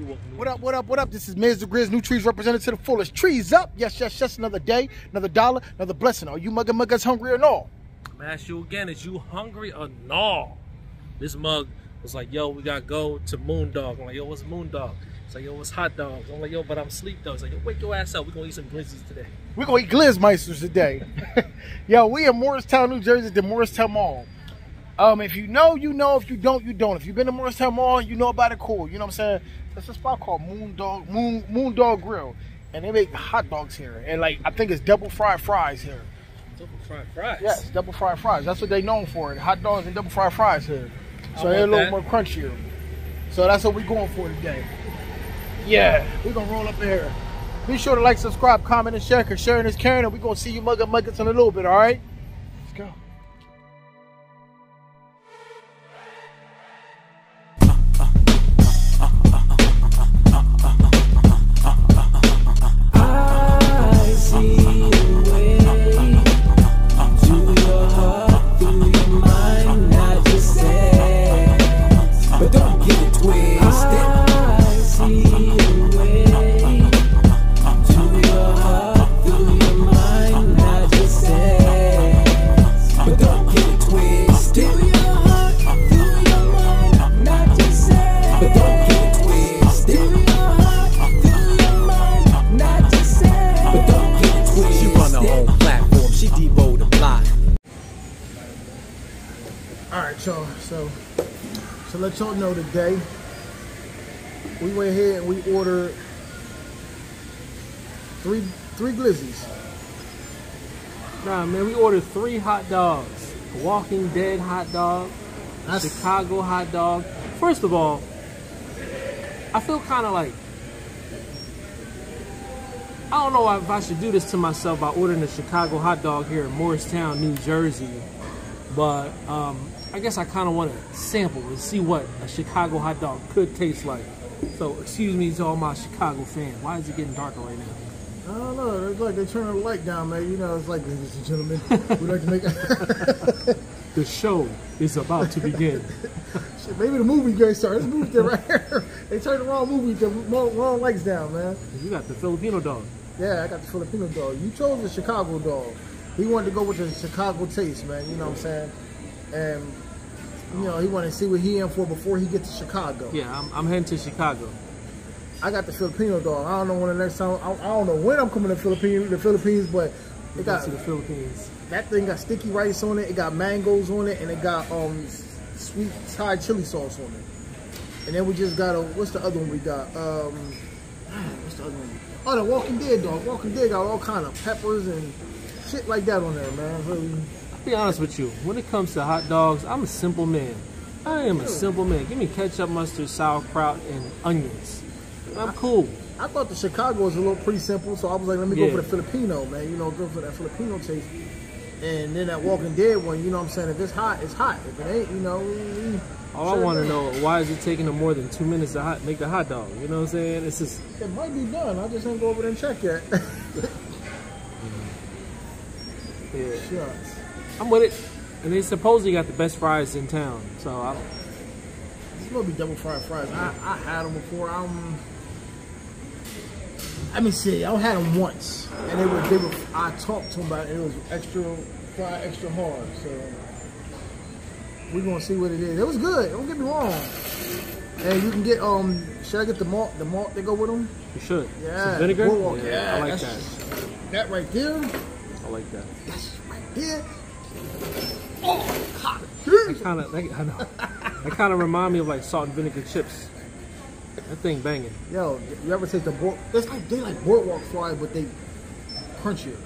You woke me What up, what up, what up? This is Miz the Grizz, Nu-Treez represented to the fullest. Trees up, yes, yes, yes, another day, another dollar, another blessing. Are you mugga muggas hungry or no? I'm gonna ask you again, is you hungry or no? This mug was like, yo, we gotta go to Moon Dog. I'm like, yo, what's Moon Dog? It's like, yo, what's hot dogs? I'm like, yo, but I'm asleep though. It's like, yo, wake your ass up. We're gonna eat some glizzies today. We're gonna eat Glizzmeisters today. Yo, we in Moorestown, New Jersey, the Moorestown Mall. Um, if you know, you know. If you don't, you don't. If you've been to Moorestown Mall, you know about it. Cool. You know what I'm saying? There's a spot called Moon Dog Moon Moondog Grill, and they make hot dogs here. And like, I think it's double fried fries here. Double fried fries. Yes, double fried fries. That's what they known for. Hot dogs and double fried fries here. So they're a little that. more crunchier. So that's what we're going for today. Yeah, we're gonna roll up in here. Be sure to like, subscribe, comment, and share, cause sharing is caring, and we're gonna see you mugga muggets in a little bit, alright? Dogs. Walking Dead hot dog, a That's- Chicago hot dog. First of all, I feel kind of like I don't know if I should do this to myself by ordering a Chicago hot dog here in Moorestown, New Jersey, but um, I guess I kind of want to sample and see what a Chicago hot dog could taste like. So, excuse me to all my Chicago fans. Why is it getting darker right now? I don't know. It's like they turn the light down, man. You know, it's like, ladies and gentlemen, we like to make. The show is about to begin. Shit, maybe the movie gonna start. This movie there right here. They turned the wrong movie, the wrong, wrong lights down, man. You got the Filipino dog. Yeah, I got the Filipino dog. You chose the Chicago dog. He wanted to go with the Chicago taste, man. You know what I'm saying? And you know, he wanted to see what he in for before he gets to Chicago. Yeah, I'm, I'm heading to Chicago. I got the Filipino dog. I don't know when the next time. I, I don't know when I'm coming to Philippines, the Philippines, but it got to the Philippines. that thing got sticky rice on it. It got mangoes on it, and it got um sweet Thai chili sauce on it. And then we just got a what's the other one we got? Um, what's the other one? Oh, the Walking Dead dog. Walking Dead got all kind of peppers and shit like that on there, man. Really. I'll be honest with you. When it comes to hot dogs, I'm a simple man. I am a simple man. Give me ketchup, mustard, sauerkraut, and onions. I'm cool. I thought the Chicago was a little pretty simple, so I was like, let me Yeah. go for the Filipino, man. You know, go for that Filipino taste. And then that Walking Dead one, you know what I'm saying? If it's hot, it's hot. If it ain't, you know, All I want to know why is it taking them more than two minutes to hot, make the hot dog? You know what I'm saying? It's just It might be done. I just ain't go over there and check yet. yeah. Shucks. I'm with it. And they supposedly got the best fries in town. So I don't. It's gonna be double fried fries. I, I had them before. Um, let me see. I had them once, and they were they were. I talked to them about it. It was extra fried, extra hard. So we're gonna see what it is. It was good. Don't get me wrong. And you can get um. Should I get the malt? The malt that go with them? You should. Yeah. Some vinegar. Boardwalk, Yeah, I like that. That right there. I like that. That's right there. Oh, God. That kind of, I know. That kind of remind me of like salt and vinegar chips. That thing banging. Yo, you ever taste the board? It's like they like boardwalk fries, but they crunchier.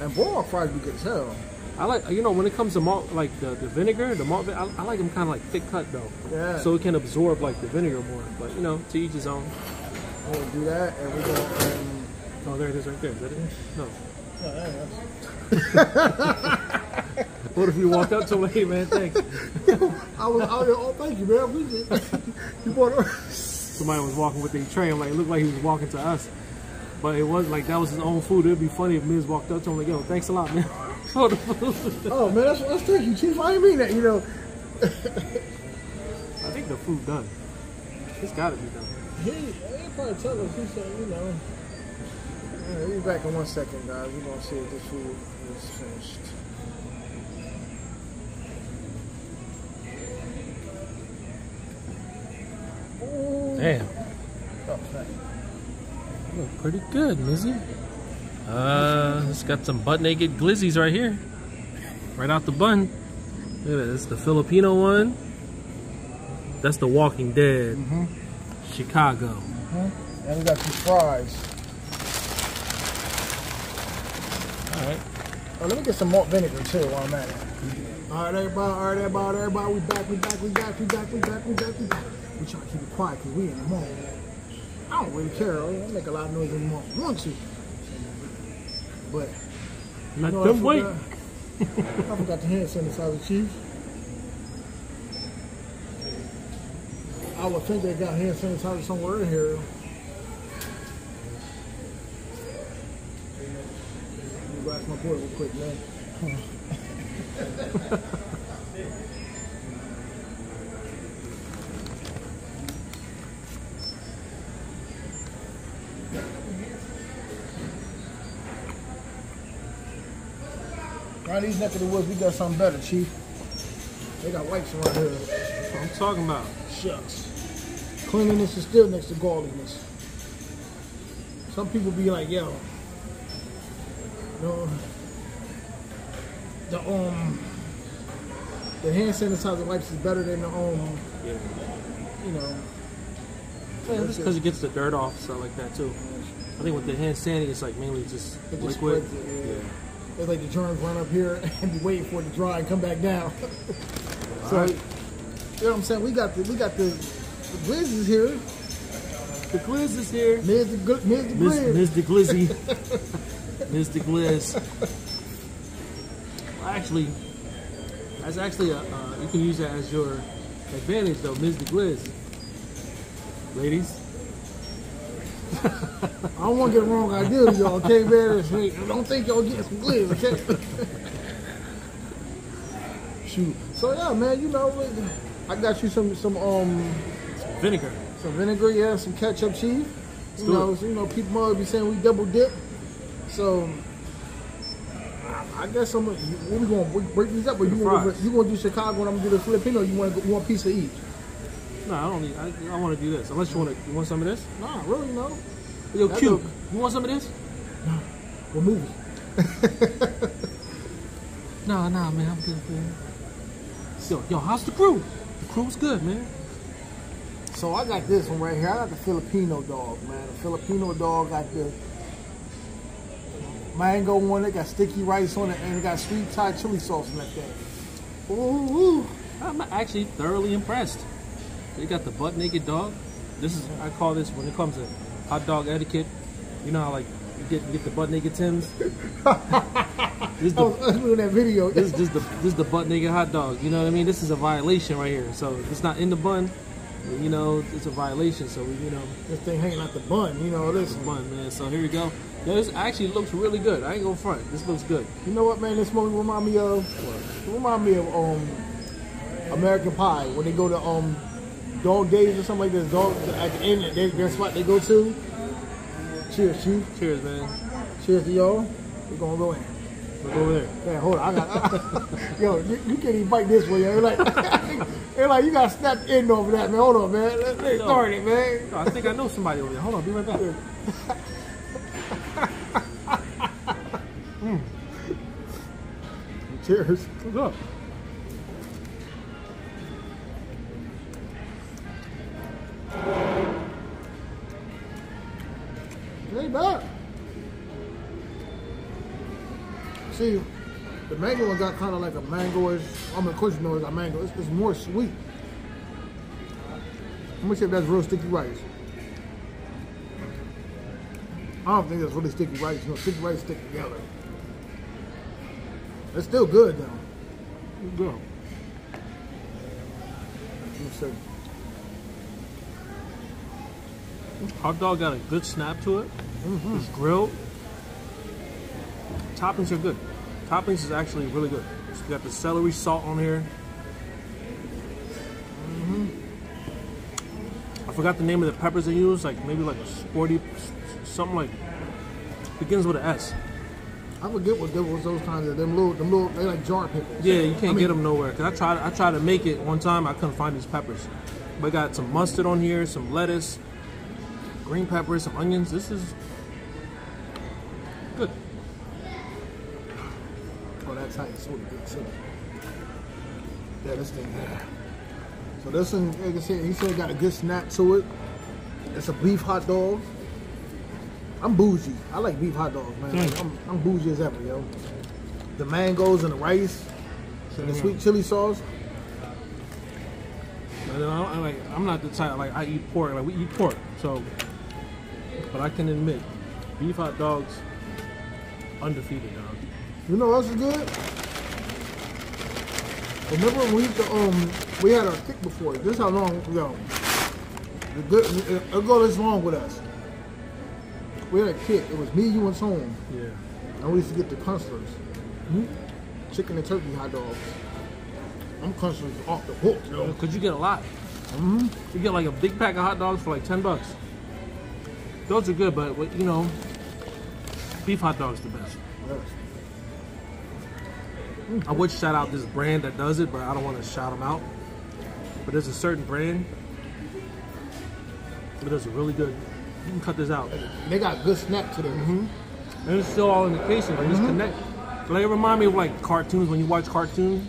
And boardwalk fries be good tell. I like, you know, when it comes to malt, like the, the vinegar, the malt, I, I like them kind of like thick cut though. Yeah. So it can absorb like the vinegar more. But you know, to each his own. We'll do that, and we're gonna. Um, Oh, there it is right there. Is that it? No. What if you walked up to him, hey man, thanks. I was, I was, oh, thank you, man. I appreciate it. You bought. Somebody was walking with their tray. I'm like, it looked like he was walking to us. But it was like that was his own food. It'd be funny if Miz walked up to him like, yo, thanks a lot, man. For the food. Oh man, that's what that's thank you, Chief. I didn't mean that. You know, I think the food done. It's gotta be done. he, he'll probably tell us. He said, you know. Yeah, we'll be back in one second, guys. We're gonna see if this food is finished. Damn. Oh, you. Look pretty good, Mizzy. Uh, it's got some butt naked glizzies right here. Right out the bun. Look at that. It's the Filipino one. That's the Walking Dead. Mhm. Chicago. And we got some fries. Alright. Oh, let me get some malt vinegar too while I'm at it. All right, everybody, all right, everybody, everybody, we back, we back, we back, we back, we back, we back, we back. We try to keep it quiet because we in the mall. I don't really care. I make a lot of noise in the mall. I want to. But, Let you know, I them wait. forgot, I forgot the hand sanitizer, Chief. I would think they got hand sanitizer somewhere in here. Let me my boy real quick, man. Around these neck of the woods, we got something better, Chief. They got wipes around here. That's what I'm talking about. Shucks. Cleanliness is still next to godliness. Some people be like, yo, no, the um, the hand sanitizer wipes is better than the um, you know, Yeah, just because it gets the dirt off, stuff like that too. I think with the hand sanding, it's like mainly just It just liquid. it, yeah. it's like the germs run up here and be waiting for it to dry and come back down. so, Alright. you know what I'm saying? We got the we got the, the Glizzes here. The Gliz is here. Ms. the, Ms. the Glizz. Miss the Glizzy. Miss the Gliz. Actually, that's actually a, uh, you can use that as your advantage though, Miss the Gliz. Ladies. I don't want to get the wrong idea, y'all. Okay, man. Like, Don't think y'all getting some glizz, okay? Shoot. So yeah, man. You know, I got you some some um Vinegar. some vinegar, yeah, some ketchup, cheese. You do know, so, you know, people might be saying we double dip. So I- I guess I'm. What we going to break these up, or you fries. you to do Chicago and I'm gonna do the Filipino? You want you want a piece of each? No, I don't need. I, I want to do this. Unless you want to. You want some of this? Nah, really, no. Yo, That Q. look- You want some of this? What movie? Nah, nah, man. I'm good, man. Yo, yo, how's the crew? The crew's good, man. So I got this one right here. I got the Filipino dog, man. The Filipino dog got the mango one. It got sticky rice on it, and it got sweet Thai chili sauce in that thing. Ooh. I'm actually thoroughly impressed. They got the butt naked dog. This is I call this when it comes to hot dog etiquette. You know how like you get you get the butt naked Tims. this is I was the doing that video. this is just the this is the butt naked hot dog. You know what I mean? This is a violation right here. So if it's not in the bun, you know it's a violation. So we you know This thing hanging out the bun. You know, this. bun man. So here we go. Yo, this actually looks really good. I ain't gonna front. This looks good. You know what, man? This movie remind me of. It remind me of um American Pie when they go to um Dog Days or something like this. Dog at the end, they, their spot they go to. Cheers, chief. Cheers, man. Cheers to y'all. We're gonna go in. Look over there. Man, hold on. I got, yo, you, you can't even bite this one, yo. It's like, it's like you got to snap the end over that, man. Hold on, man. Let's start it, man. Yo, I think I know somebody over there. Hold on, be right back. Mm. Cheers. What's up? See, the mango one got kind of like a mangoish. I mean, of course you know it's got mango. It's, it's more sweet. Let me see if that's real sticky rice. I don't think that's really sticky rice. You know, sticky rice stick together. It's still good though. Good. Let me see. Hot dog got a good snap to it. Mm-hmm. It's grilled. Toppings are good. Toppings is actually really good. It's got the celery salt on here. Mm-hmm. I forgot the name of the peppers they use. Like maybe like a sporty, something like begins with an S. I forget what there was those kinds of them little, them little, they like jar peppers. Yeah, you can't I mean, get them nowhere. Cause I tried, I tried to make it one time. I couldn't find these peppers. But I got some mustard on here, some lettuce, green peppers, some onions. This is That's how you sort of too. Yeah, this thing here. So this thing, like I said, he said got a good snap to it. It's a beef hot dog. I'm bougie. I like beef hot dogs, man. Like, I'm, I'm bougie as ever, yo. The mangoes and the rice and the mm. sweet chili sauce. And then I, I like, I'm not the type like I eat pork. Like we eat pork, so. But I can admit, beef hot dogs, undefeated, dog. You know what else is good? Remember when we used to, um we had our kick before. This is how long ago. The good it- it'll go this long with us. We had a kick. It was me, you, and Tone. Yeah. And we used to get the Kunzler's. Chicken and turkey hot dogs. I'm Kunzler's off the hook, yo. Cause you get a lot. Mm -hmm. You get like a big pack of hot dogs for like ten bucks. Those are good, but you know, beef hot dogs the best. Yes. I would shout out this brand that does it, but I don't want to shout them out. But there's a certain brand that does it really good. You can cut this out. They got good snap to them. Mm-hmm. And it's still all in the casing. Like, just mm-hmm. connect. Like, it remind me of like cartoons. When you watch cartoons,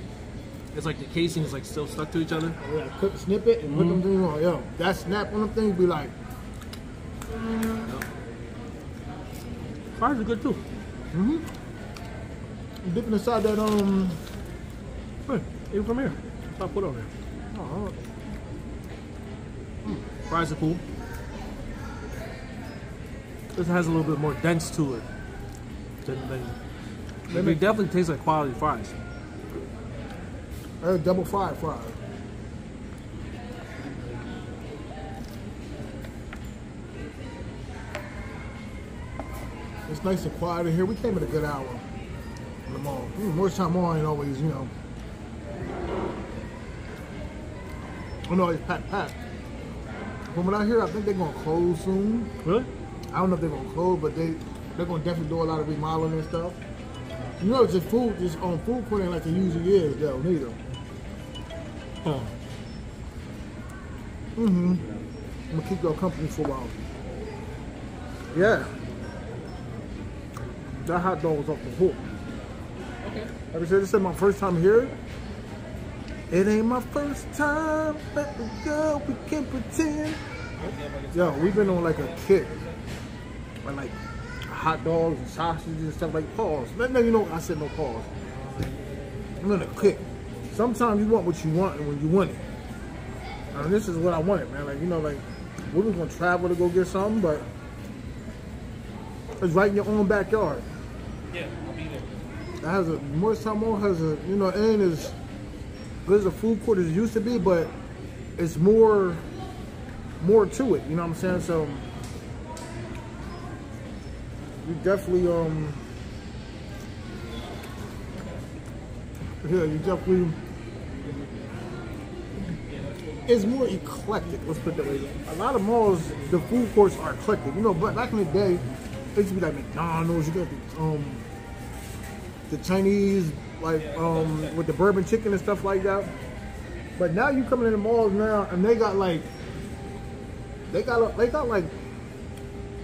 it's like the casing is like still stuck to each other. Gotta cut, snip it and put mm-hmm. them things on. Yo, that snap on them things be like, Fries are good too. Dipping inside that, um, Hey, even from here. That's I put on there. oh, Fries are cool. This has a little bit more dense to it. Than, than, it definitely tastes like quality fries. uh, double fried fries. It's nice and quiet in here. We came at a good hour in the mall. Mm, Moorestown mall ain't always, you know. I know it's packed, packed. From what I hear, I think they're gonna close soon. Really? I don't know if they're gonna close, but they they're gonna definitely do a lot of remodeling and stuff. You know, it's just food, just on food court ain't like it usually is, though, neither. Huh. I'm gonna keep your company for a while. Yeah. That hot dog was off the hook. Okay. Like I said, this is my first time here. It ain't my first time, but we go, we can't pretend. Yo, we've been on like a kick. Like, like hot dogs and sausages and stuff like pause. No, no, you know, I said no pause. I'm on a kick. Sometimes you want what you want and when you want it. And this is what I wanted, man. Like, you know, like, we was gonna travel to go get something, but it's right in your own backyard. Yeah, I'll be there. That has a Moorestown Mall has a you know it ain't as good as a food court as it used to be, but it's more more to it. You know what I'm saying? So you definitely um yeah you definitely it's more eclectic. Let's put it that way. A lot of malls, the food courts are eclectic. You know, but back in the day, it used to be like McDonald's. You got the um the Chinese, like um, with the bourbon chicken and stuff like that. But now you coming in the malls now, and they got like, they got they got like,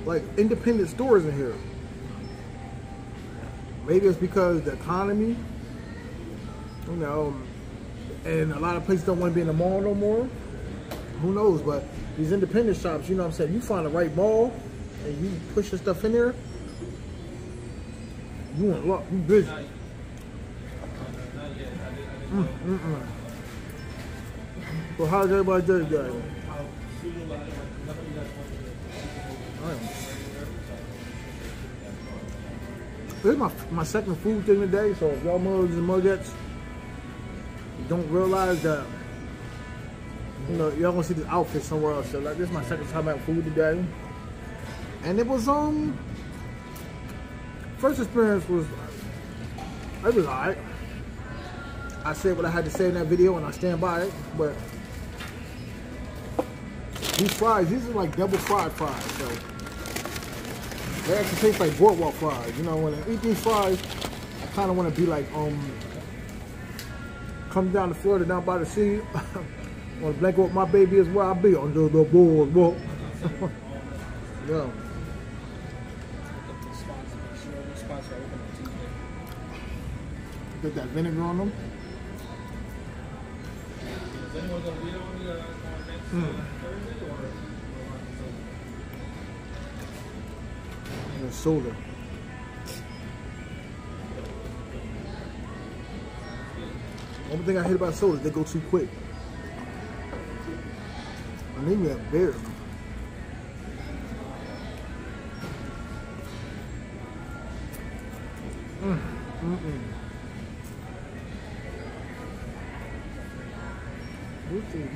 like independent stores in here. Maybe it's because the economy, you know, and a lot of places don't want to be in the mall no more. Who knows? But these independent shops, you know what I'm saying? You find the right mall, and you push your stuff in there. You want luck. You busy. Mm, mm, mm. Well, how's everybody doing today? This is my, my second food thing today, so if y'all mugs and mugettes don't realize that, you know, y'all gonna see this outfit somewhere else. So like, this is my second time at food today. And it was, um, first experience was it was alright. I said what I had to say in that video and I stand by it, but These fries, these are like double fried fries, so they actually taste like boardwalk fries. You know, when I eat these fries, I kind of want to be like, um, come down to Florida, down by the sea. Want to blanket with my baby is where I be on the, the boardwalk. yeah. Get that vinegar on them. Hmm. And a soda. Only thing I hate about sodas, they go too quick. I need me a beer.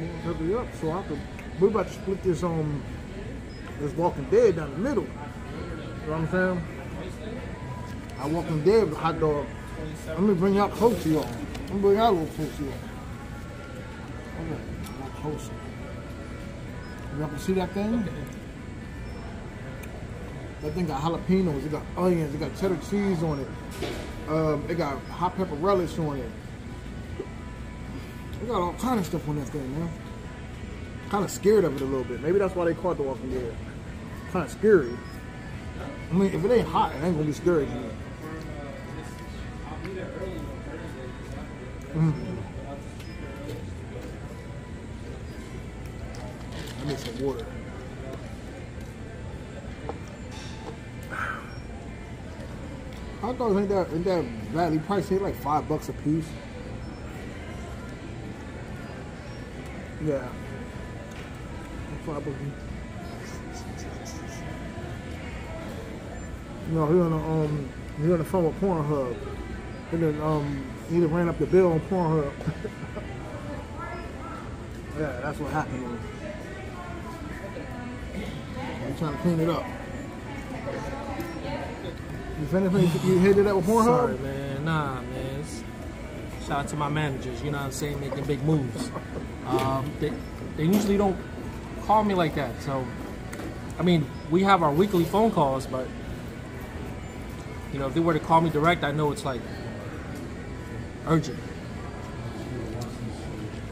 Is up so I could. We're about to split this um this Walking Dead down the middle. You know what I'm saying? I Walking Dead with hot dog. Let me bring y'all close to y'all. Let me bring y'all a little close to y'all. Okay, a little closer. Y'all can see that thing? That thing got jalapenos, it got onions, it got cheddar cheese on it. Um, it got hot pepper relish on it. It got all kind of stuff on that thing, man. Kind of scared of it a little bit. Maybe that's why they call it the Walking Dead. Kind of scary. I mean, if it ain't hot, it ain't gonna be scary me. Mm. I need some water. Hot dogs ain't that ain't that badly priced. They like five bucks a piece. Yeah. Probably. No, he on the um he on the phone with Pornhub. And then um he done ran up the bill on Pornhub. yeah, that's what happened. I'm trying to clean it up. If anything, You hit it up with Pornhub? Sorry, man. Nah, man. Shout out to my managers. You know what I'm saying? Making big moves. Um, they, they usually don't call me like that. So, I mean, we have our weekly phone calls, but you know, if they were to call me direct, I know it's like urgent.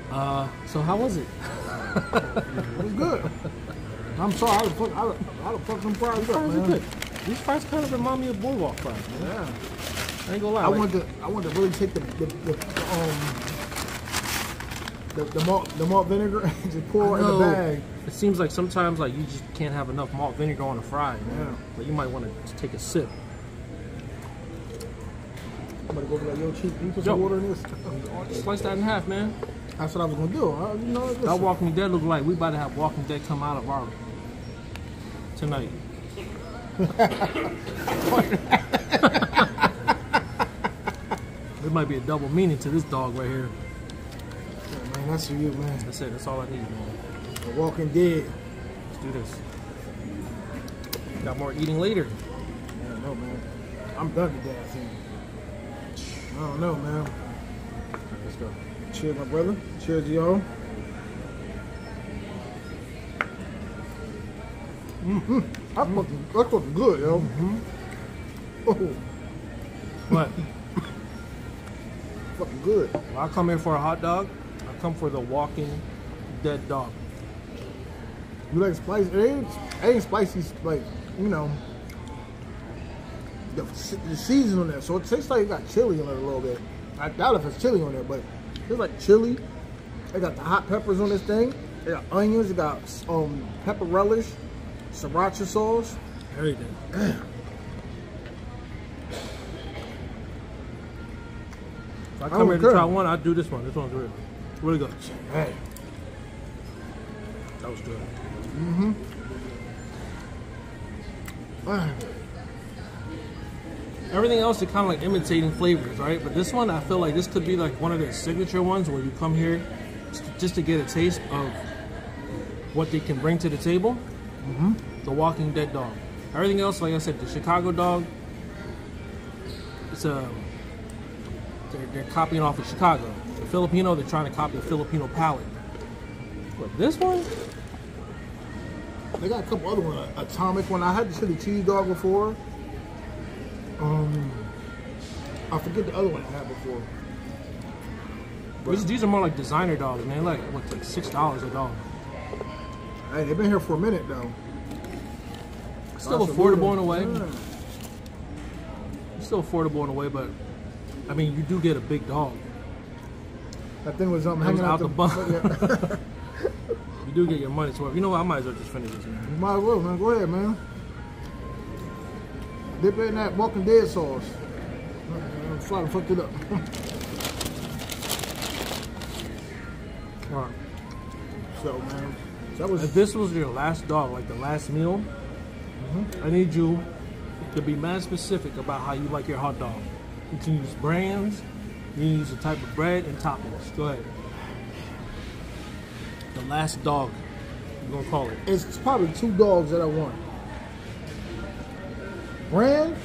Uh, so how was it? It was good. I'm sorry, have fucked, I'd I'd fucked some fries up, man. good. These fries kind of remind me of boardwalk fries, man. Yeah. I ain't gonna lie. I like- want to, I want to really take the, the, the um, the, the malt, the malt vinegar and just pour it in the bag. It seems like sometimes like you just can't have enough malt vinegar on a fry. Man. Yeah. But you might want to take a sip. I'm gonna go over there, yo, cheap. You put Yo. some water in this. Slice that in half, man. That's what I was gonna do. I, you know, That listen. Walking Dead look like we about to have Walking Dead come out of our tonight. there might be a double meaning to this dog right here. man, that's for you, man. That's it. That's all I need, man. The Walking Dead. Let's do this. Got more eating later. I don't know, man. I'm done today, I think. I don't know, man. Let's go. Cheers, my brother. Cheers, y'all. Mm-hmm. That's fucking, that's fucking good, yo. Oh, But fucking good. when I come in for a hot dog, I come for the Walking Dead dog. You like spicy? It ain't, it ain't spicy, like, you know, the, the season on there. So it tastes like it got chili on it a little bit. I doubt if it's chili on there, but it's like chili. They got the hot peppers on this thing. They got onions. They got um, pepper relish, sriracha sauce. Everything. If I come here to try one, I'd do this one. This one's really, really good. Hey, That was good. Mhm. Everything else is kind of like imitating flavors, right? But this one, I feel like this could be like one of their signature ones where you come here just- just to get a taste of what they can bring to the table. Mm-hmm. The Walking Dead dog. Everything else, like I said, the Chicago dog. It's a they're, they're copying off of Chicago. The Filipino, they're trying to copy the Filipino palette. But this one, They got a couple other ones. Atomic one. I had the chili cheese dog before. Um, I forget the other one I had before. These, these are more like designer dogs, man. Like what, like six dollars a dog. Hey, they've been here for a minute though. Still affordable in a way. Yeah. Still affordable in a way, but I mean, you do get a big dog. That thing was um, hanging out out the yeah. You do get your money's worth. You know what? I might as well just finish this, man. You might as well, man. Go ahead, man. Dip it in that Walking Dead sauce. I'm trying to fuck it up. All right. so, man, that was If this was your last dog, like the last meal, I need you to be mad specific about how you like your hot dog. You can use brands, you can use the type of bread and toppings. Go ahead. The last dog, you're gonna call it. it's probably two dogs that I want. Brand.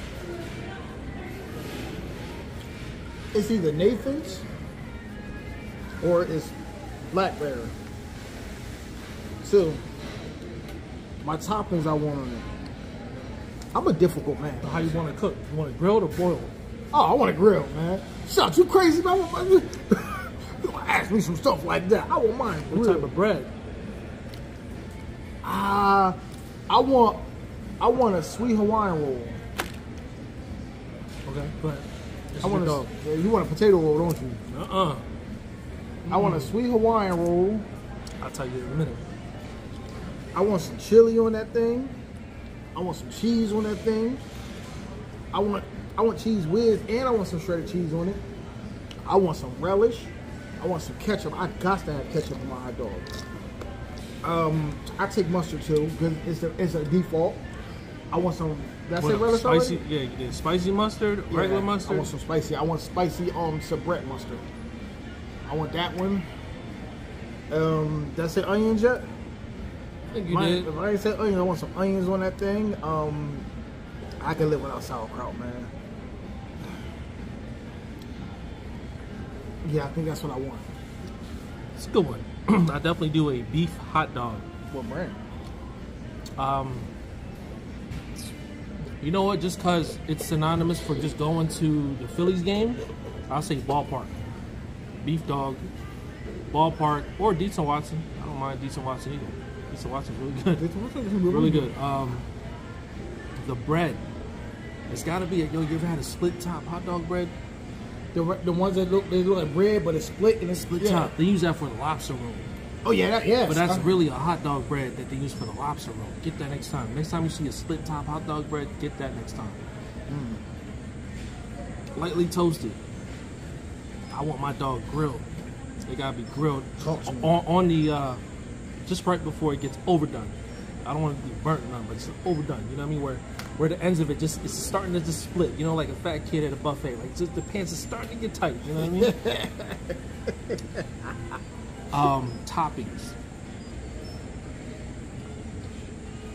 It's either Nathan's or it's Black Bear. So, my toppings I want on it. I'm a difficult man. How you want to cook? You want to grill or boiled? Oh, I want to grill, man. Shut you crazy, man. You gonna ask me some stuff like that? I want mine What type of bread? Ah, I want, I want a sweet Hawaiian roll. Okay, but I want a, yeah, you want a potato roll, don't you? Uh-uh. I want a sweet Hawaiian roll. I'll tell you in a minute. I want some chili on that thing. I want some cheese on that thing. I want, I want Cheez Whiz and I want some shredded cheese on it. I want some relish. I want some ketchup. I got to have ketchup on my hot dog. Um, I take mustard too because it's a, it's a default. I want some. Did I say relish spicy, already? yeah, you did spicy mustard, regular mustard. I want some spicy. I want spicy um Sabrett mustard. I want that one. Um, did I say onions yet? I think you My- did. If I ain't say onions, I want some onions on that thing. Um, I can live without sauerkraut, man. Yeah, I think that's what I want. It's a good one. I definitely do a beef hot dog. What brand? Um, you know what? Just because it's synonymous for just going to the Phillies game, I'll say ballpark. Beef dog, ballpark, or Dietz & Watson. I don't mind Dietz & Watson either. Dietz & Watson's really good. really good. Um, the bread. It's got to be a, yo. You ever had a split top hot dog bread? The, the ones that look they look like bread, but it's split and it's Split yeah. top. They use that for the lobster roll. Oh yeah, that, yes. But that's Uh, really a hot dog bread that they use for the lobster roll. Get that next time. Next time you see a split top hot dog bread, get that next time. Lightly toasted. I want my dog grilled. They gotta be grilled Talk to me. on, on the uh, just right before it gets overdone. I don't want to be burnt none, but it's overdone. You know what I mean? Where where the ends of it just it's starting to just split. You know, like a fat kid at a buffet. Like just the pants are starting to get tight. You know what I mean? um, toppings.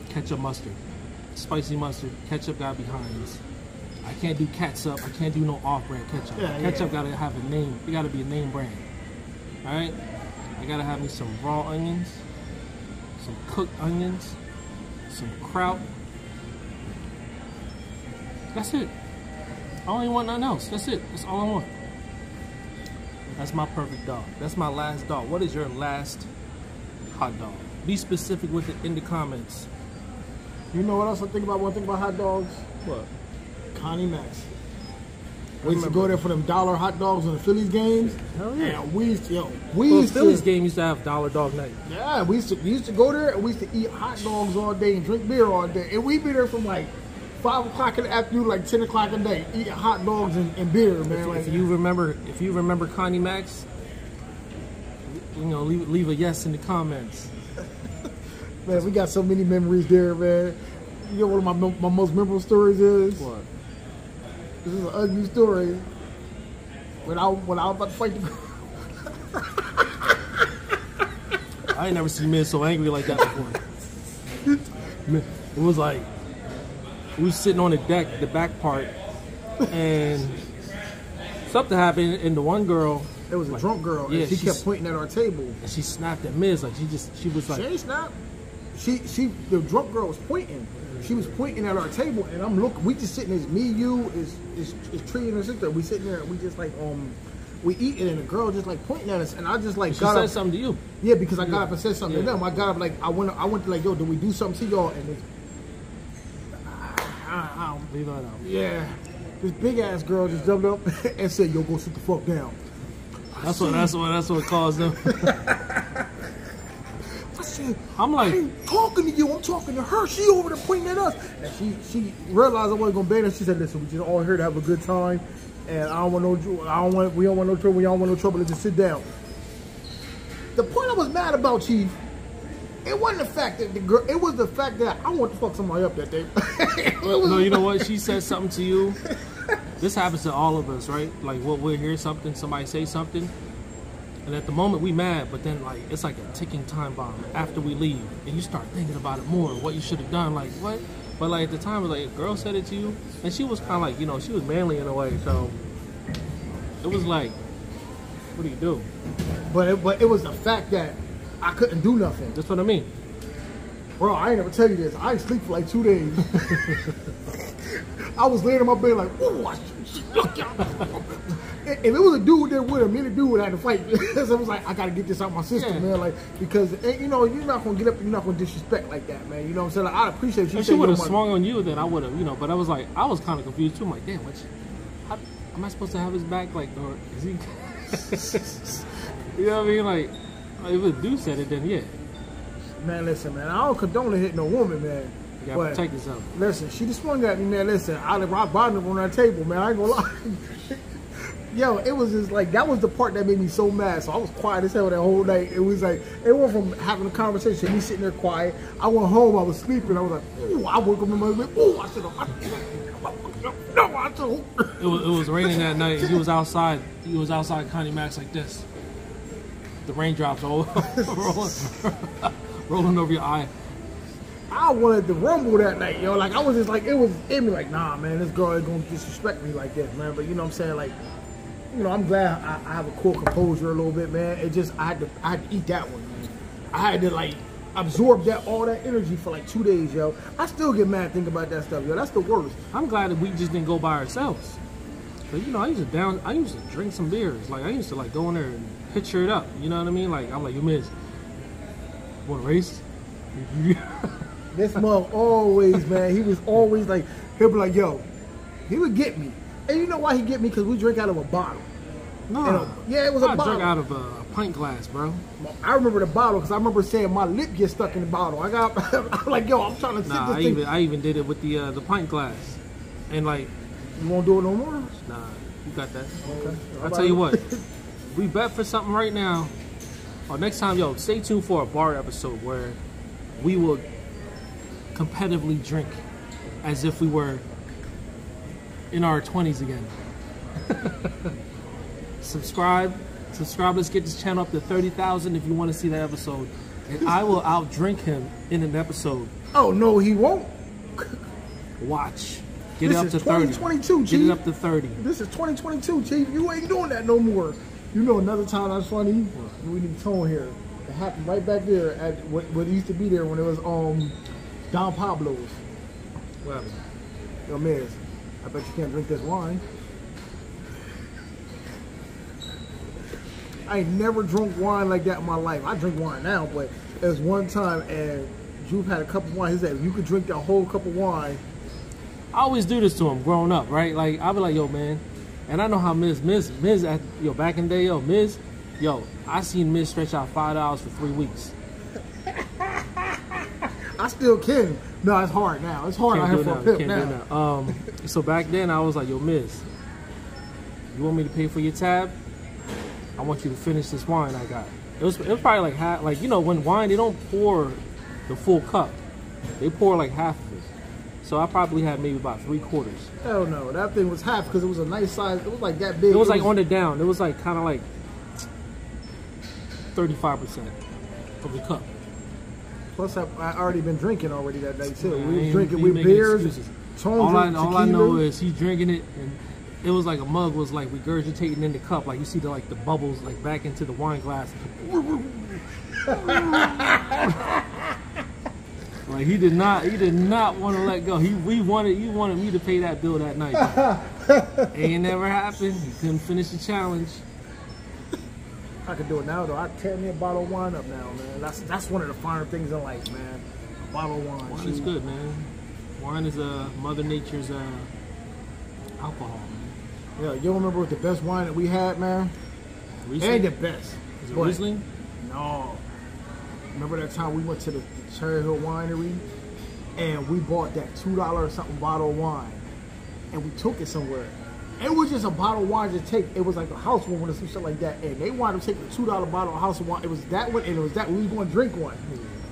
Ketchup, mustard, spicy mustard. Ketchup got behind be Heinz. I can't do catsup. I can't do no off-brand ketchup. Yeah, ketchup yeah. gotta have a name. It gotta be a name brand. All right. I gotta have me some raw onions, some cooked onions, some kraut. That's it. I don't even want nothing else. That's it. That's all I want. That's my perfect dog. That's my last dog. What is your last hot dog? Be specific with it in the comments. You know what else I think about when I think about hot dogs? What? Connie Max. We used to go there for them dollar hot dogs on the Phillies games. Hell yeah. And we used to, yo, we Well, used Phillies to, game used to have dollar dog night. yeah, we used to, we used to go there and we used to eat hot dogs all day and drink beer all day. And we'd be there from like five o'clock in the afternoon, like ten o'clock a day, eating hot dogs and, and beer, man. Like, If you remember, if you remember Connie Max, you know, leave, leave a yes in the comments. man, we got so many memories there, man. You know what my my most memorable stories is? What? This is an ugly story. When I when I was about to fight the I ain't never seen men so angry like that before. It was like we was sitting on the deck, the back part, and something happened, and the one girl, It was a drunk girl. Yeah, and she kept pointing at our table. And she snapped at Miz, like she just, she was She like, ain't snap. she she the drunk girl was pointing. She was pointing at our table, and I'm looking. We just sitting. It's me, you, is is is Tree and her sister. We sitting there. and We just like um, we eating, and the girl just like pointing at us, and I just like She got said up. something to you. Yeah, because I got up and said something Yeah. to them. I got up like I went. I went to like, yo, did we do something to y'all? And it's, I, I don't Leave that out. yeah. This big ass girl just jumped up and said, "Yo, go sit the fuck down." That's what. That's what. That's what caused them. I'm like- talking to you. I'm talking to her. She over there pointing at us, and she she realized I wasn't gonna ban her. She said, "Listen, we just all here to have a good time, and I don't want no. I don't want. We don't want no trouble. We don't want no trouble. Let's just sit down." The point I was mad about, Chief, it wasn't the fact that the girl. It was the fact that I want to fuck somebody up that day. No, you know what? She said something to you. This happens to all of us, right? Like, what we'll hear something, somebody say something, and at the moment we mad, but then like it's like a ticking time bomb after we leave, and you start thinking about it more, what you should have done, like what? But like at the time, it was like a girl said it to you, and she was kind of like, you know, she was manly in a way, so it was like, what do you do? But it, but it was the fact that I couldn't do nothing. That's what I mean. Bro, I ain't never tell you this. I ain't sleep for like two days. I was laying in my bed like, ooh, I should look out. If it was a dude there with him, me and the dude would have to fight. so I was like, I gotta get this out my system, Yeah. man. Like, because you know, you're not gonna get up and you're not gonna disrespect like that, man. You know what I'm saying? Like, I appreciate you. If she would have swung on you, then I would have, you know. But I was like, I was kind of confused too. I'm like, damn, what? How, am I supposed to have his back? Like, or is he? you know what I mean? Like, if a dude said it, then yeah, Man, listen, man. I don't condone hitting no woman, man. you gotta But- protect yourself. Listen, she just swung at me, man. Listen, I had rock bottom on that table, man. I ain't gonna lie. Yo, it was just like that was the part that made me so mad. So I was quiet as hell that whole night. It was like it went from having a conversation, me sitting there quiet. I went home, I was sleeping. I was like, ooh, I woke up in my bed. Ooh, I should have. Oh, no, I told. It was, it was raining that night. He was outside. He was outside Connie Max like this. The raindrops all rolling, rolling over your eye. I wanted to rumble that night, yo. Like I was just like, it was in me, like, nah, man, this girl ain't gonna disrespect me like this, man. But you know what I'm saying, like, you know, I'm glad I, I have a cool composure a little bit, man. It just I had to I had to eat that one, man. I had to like absorb that all that energy for like two days, yo. I still get mad thinking about that stuff, yo. That's the worst. I'm glad that we just didn't go by ourselves. But you know, I used to down. I used to drink some beers. Like I used to like go in there and picture it up. You know what I mean? Like I'm like, you miss. Want to race? This mug always, man, he was always like, he'll be like, yo, he would get me. And you know why he get me? Because we drink out of a bottle. no. Know, yeah, it was a I bottle. I drank out of a pint glass, bro. I remember the bottle because I remember saying my lip gets stuck in the bottle. I got, I'm like, yo, I'm trying to sip Nah, this I thing. even I even did it with the uh, the pint glass, and like, You won't do it no more? nah, you got that. Okay. I'll tell you what, we bet for something right now. Or next time, yo, stay tuned for a bar episode where we will competitively drink as if we were in our 20s again. subscribe, subscribe. Let's get this channel up to 30,000 if you want to see that episode. And I will outdrink him in an episode. Oh, no, he won't. Watch. Get This it up to 30. 2022, Get it up to 30. This is 2022, Chief. You ain't doing that no more. You know another time that's funny? We need to tone here. It happened right back there at what, what used to be there when it was um Don Pablo's. What happened? Yo, Miz, I bet you can't drink this wine. I never drunk wine like that in my life. I drink wine now, but there was one time and Juve had a cup of wine. He said, you could drink that whole cup of wine. I always do this to him growing up, right? Like I'll be like, yo, man, and I know how Miz, Miz, Miz, yo, back in the day, yo, Miz, yo, I seen Miz stretch out five dollars for three weeks. I still can. No, it's hard now. It's hard out here do for it a now. pimp Can't now. now. Um, so back then I was like, yo, miss, you want me to pay for your tab? I want you to finish this wine I got. It was, it was probably like half, like you know, when wine they don't pour the full cup, they pour like half of it. So I probably had maybe about three quarters. Hell no. That thing was half because it was a nice size. It was like that big. It was like on the down. It was like kind of like thirty-five percent of the cup. Plus, I, I already been drinking already that day too. Man, we was drinking with beers. excuses. All I, all I know is he's drinking it, and it was like a mug was like regurgitating in the cup. Like you see the like the bubbles like back into the wine glass. Like he did not, he did not want to let go. He we wanted, he wanted me to pay that bill that night. Ain't never happened. He couldn't finish the challenge. I could do it now though. I tear me a bottle of wine up now, man. That's that's one of the finer things in life, man. A bottle of wine. Wine is good, man. Wine is uh, Mother Nature's uh, alcohol. Man. Yeah, you remember what the best wine that we had, man? It ain't the best. Is it but- Riesling? No. Remember that time we went to the, the Cherry Hill Winery and we bought that two dollar or something bottle of wine and we took it somewhere. It was just a bottle of wine to take. It was like a housewarming or some shit like that. And they wound up taking a two dollar bottle of house of wine. It was that one and it was that we was going to drink one.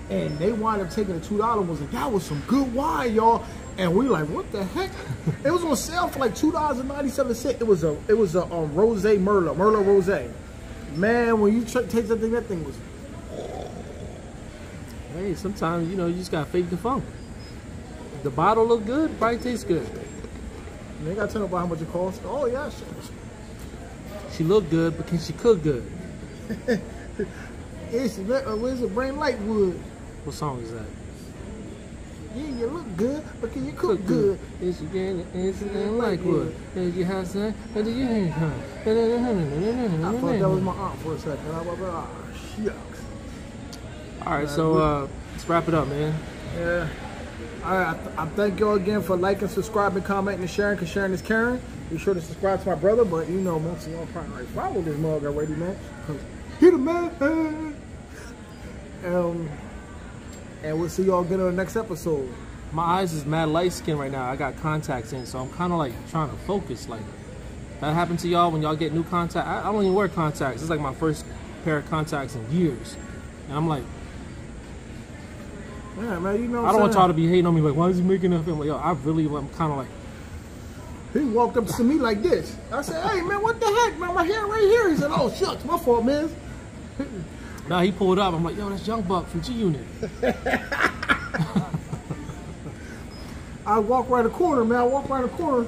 And they wound up taking the two dollar was like that was some good wine, y'all. And we like, what the heck? it was on sale for like two dollars and ninety seven cents. It was a it was a, um, rose Merlot, Merlot rose. Man, when you tr- taste that thing, that thing was Hey, sometimes you know you just gotta fake the funk. The bottle look good, probably tastes good. They gotta tell about how much it costs. Oh yeah, shit. She look good, but can she cook good? It's where's it? Brain Lightwood. What song is that? Yeah, you look good, but can you cook good? Is you getting anything like wood? Did you have some? Or did you have I thought that was my aunt for a second. I was like, ah, shucks. All right, so uh, let's wrap it up, man. Yeah. All right, I, I thank y'all again for liking, subscribing, commenting, and sharing, because sharing is caring. Be sure to subscribe to my brother, but you know, most of y'all probably already follow this mug already, man. Hit the man. Um, and we'll see y'all again on the next episode. My eyes is mad light skin right now. I got contacts in, so I'm kind of like trying to focus. Like that happened to y'all when y'all get new contacts. I, I don't even wear contacts. It's like my first pair of contacts in years, and I'm like, Yeah, man, you know I don't want y'all to be hating on me. Like, why is he making that film? Like, yo, I really, I'm kind of like, He walked up to me like this. I said, hey, man, what the heck, man? My hair right here. He said, oh, shucks, my fault, man. now he pulled up. I'm like, yo, that's Young Buck from G Unit. I walk right a corner, man. I walk right a corner.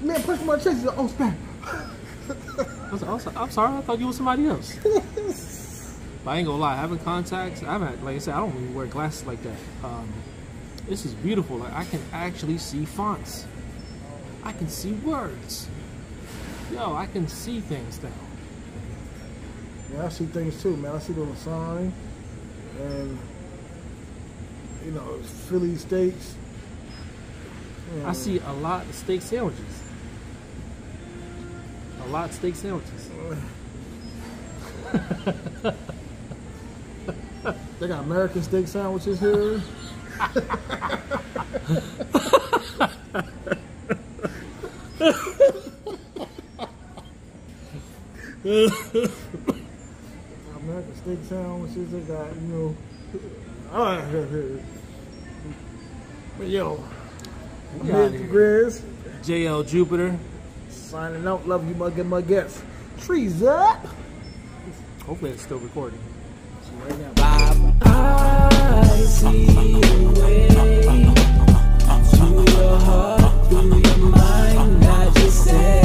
Man, push my chest. He said, oh, snap. I was, I was, oh, I'm sorry, I thought you was somebody else. but I ain't gonna lie, having contacts, I haven't, like I said, I don't even wear glasses like that. Um, this is beautiful. Like I can actually see fonts. I can see words. Yo, I can see things now. Yeah, I see things too, man. I see the little sign. And, you know, Philly steaks. I see a lot of steak sandwiches. A lot of steak sandwiches. They got American steak sandwiches here. American steak sandwiches. They got, you know. All right. But yo, here. Griz JL Jupiter. signing out. Love you, my get my guests. Treez Up. Hopefully it's still recording. You right now. Mind, not just say